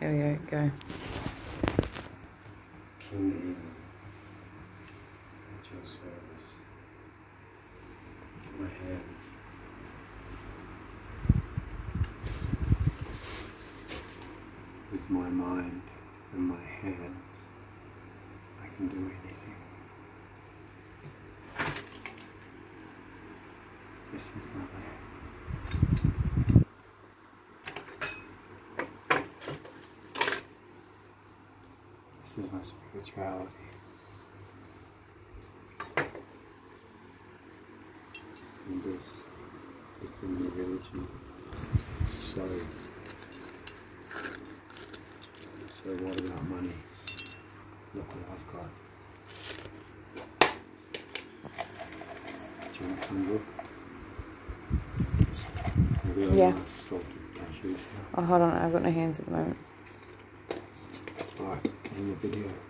Here we go. Go. King at your service. My hands. With my mind and my hands, I can do anything. This is my land. This is my spirituality. And this is the new religion. So, so what about money? Look what I've got. Do you want some look? Yeah. nice salted cashews here. Oh, hold on. I've got no hands at the moment. Right, the video.